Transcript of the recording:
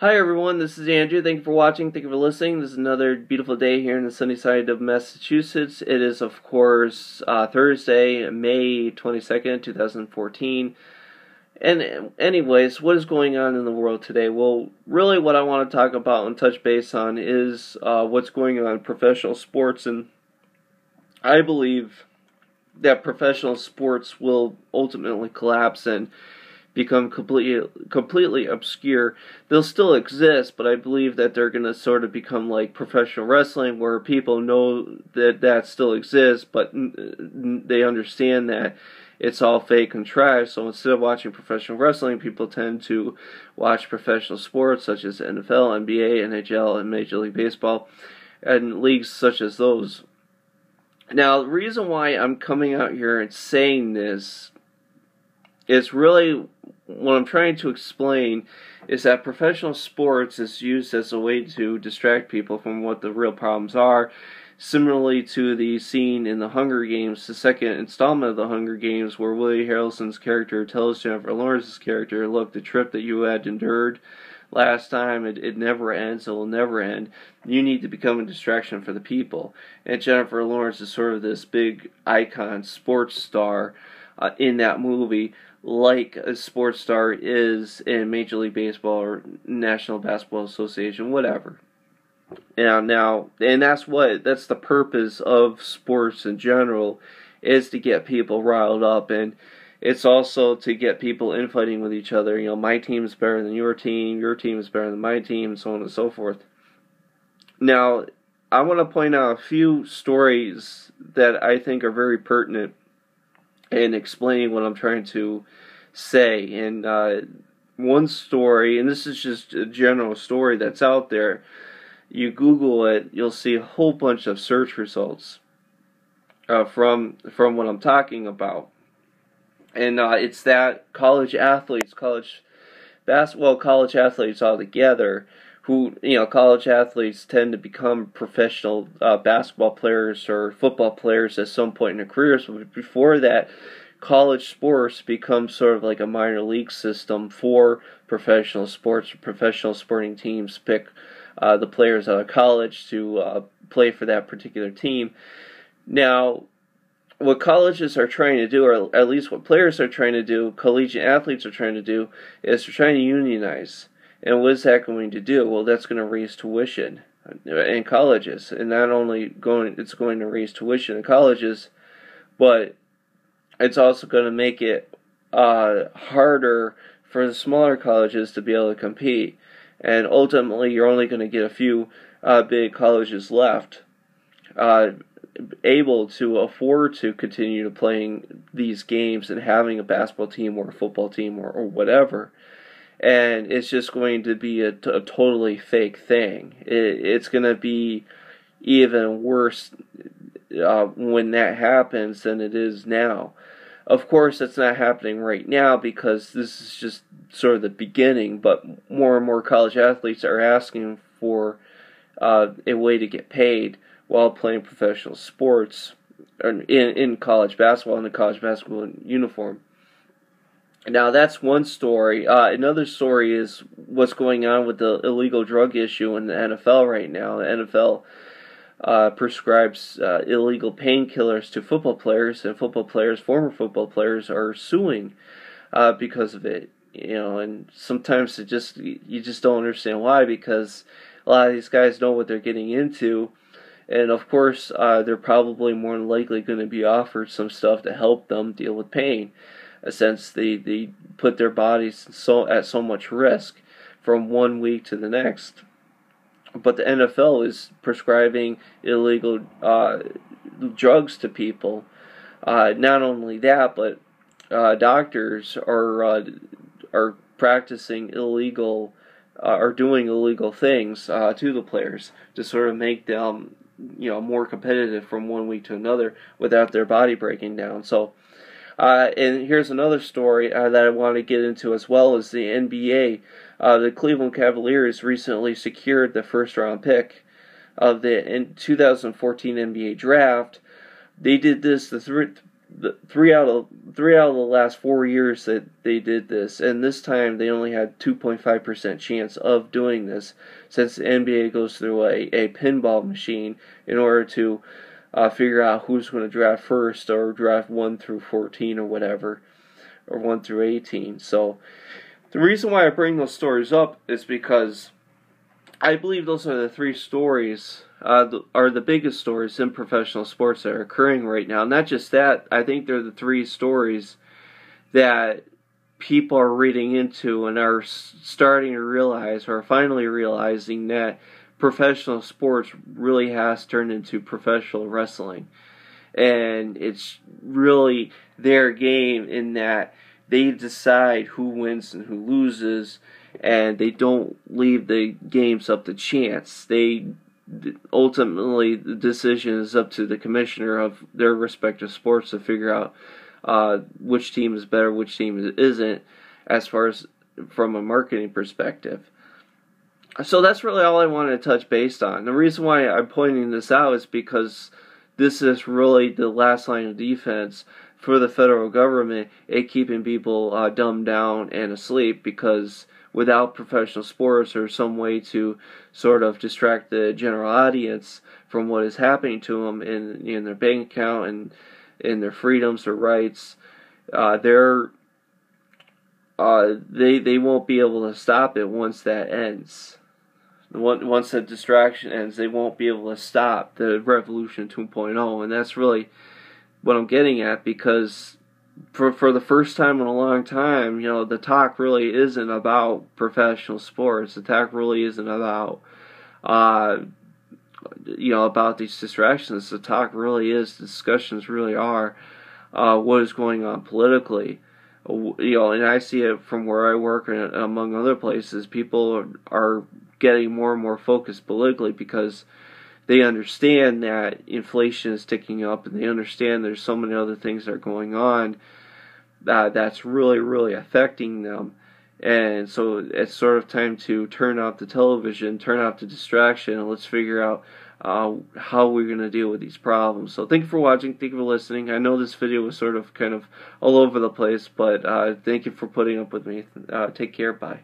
Hi everyone, this is Andrew. Thank you for watching. Thank you for listening. This is another beautiful day here in the sunny side of Massachusetts. It is, of course, uh, Thursday, May 22nd, 2014. And anyways, what is going on in the world today? Well, really what I want to talk about and touch base on is uh, what's going on in professional sports. And I believe that professional sports will ultimately collapse and become completely completely obscure. They'll still exist, but I believe that they're going to sort of become like professional wrestling, where people know that that still exists, but they understand that it's all fake and trash. So instead of watching professional wrestling, people tend to watch professional sports such as NFL, NBA, NHL, and Major League Baseball, and leagues such as those. Now, the reason why I'm coming out here and saying this is really what I'm trying to explain is that professional sports is used as a way to distract people from what the real problems are. Similarly to the scene in the Hunger Games, the second installment of the Hunger Games, where Woody Harrelson's character tells Jennifer Lawrence's character, "Look, the trip that you had endured last time, it, it never ends. It will never end. You need to become a distraction for the people." And Jennifer Lawrence is sort of this big icon, sports star uh, in that movie like a sports star is in Major League Baseball or National Basketball Association, whatever. And now, and that's what that's the purpose of sports in general, is to get people riled up, and it's also to get people infighting with each other. You know, my team is better than your team, your team is better than my team, so on and so forth. Now, I want to point out a few stories that I think are very pertinent and explaining what I'm trying to say. And uh, one story, and this is just a general story that's out there, you Google it, you'll see a whole bunch of search results uh, from from what I'm talking about. And uh, it's that college athletes, college basketball, college athletes all together who you know college athletes tend to become professional uh, basketball players or football players at some point in their careers. But before that, college sports become sort of like a minor league system for professional sports. Professional sporting teams pick uh, the players out of college to uh, play for that particular team. Now, what colleges are trying to do, or at least what players are trying to do, collegiate athletes are trying to do, is they're trying to unionize and what is that going to do? Well, that's going to raise tuition in colleges, and not only going, it's going to raise tuition in colleges, but it's also going to make it uh, harder for the smaller colleges to be able to compete. And ultimately, you're only going to get a few uh, big colleges left uh, able to afford to continue to playing these games and having a basketball team or a football team or, or whatever and it's just going to be a, a totally fake thing. It, it's going to be even worse uh, when that happens than it is now. Of course, it's not happening right now because this is just sort of the beginning, but more and more college athletes are asking for uh, a way to get paid while playing professional sports in, in college basketball in a college basketball uniform. Now that's one story. Uh, another story is what's going on with the illegal drug issue in the NFL right now. The NFL uh, prescribes uh, illegal painkillers to football players, and football players, former football players, are suing uh, because of it. You know, and sometimes it just you just don't understand why because a lot of these guys know what they're getting into, and of course uh, they're probably more than likely going to be offered some stuff to help them deal with pain since they, they put their bodies so at so much risk from one week to the next. But the NFL is prescribing illegal uh, drugs to people. Uh, not only that, but uh, doctors are uh, are practicing illegal uh, are doing illegal things uh, to the players to sort of make them you know more competitive from one week to another without their body breaking down. So uh, and here's another story uh, that I want to get into as well as the NBA. Uh, the Cleveland Cavaliers recently secured the first round pick of the 2014 NBA draft. They did this the th- the three out of three out of the last four years that they did this, and this time they only had 2.5 percent chance of doing this, since the NBA goes through a, a pinball machine in order to uh, figure out who's going to draft first or draft one through 14 or whatever, or one through 18. So the reason why I bring those stories up is because I believe those are the three stories uh, are the biggest stories in professional sports that are occurring right now. Not just that, I think they're the three stories that people are reading into and are starting to realize or finally realizing that professional sports really has turned into professional wrestling. And it's really their game in that they decide who wins and who loses, and they don't leave the games up to chance. They ultimately the decision is up to the commissioner of their respective sports to figure out uh, which team is better, which team isn't, as far as from a marketing perspective. So that's really all I wanted to touch base on. The reason why I'm pointing this out is because this is really the last line of defense for the federal government at keeping people uh, dumbed down and asleep because without professional sports or some way to sort of distract the general audience from what is happening to them in in their bank account and in their freedoms or rights, uh, they're uh, they they won't be able to stop it once that ends. Once that distraction ends, they won't be able to stop the revolution 2.0, and that's really what I'm getting at because for for the first time in a long time, you know, the talk really isn't about professional sports. The talk really isn't about uh you know about these distractions. The talk really is discussions really are uh, what is going on politically. You know, and I see it from where I work and among other places. People are getting more and more focused politically because they understand that inflation is ticking up and they understand there's so many other things that are going on uh, that's really, really affecting them. And so it's sort of time to turn off the television, turn off the distraction, and let's figure out uh, how we're going to deal with these problems. So thank you for watching. Thank you for listening. I know this video was sort of kind of all over the place, but uh, thank you for putting up with me. Uh, take care. Bye.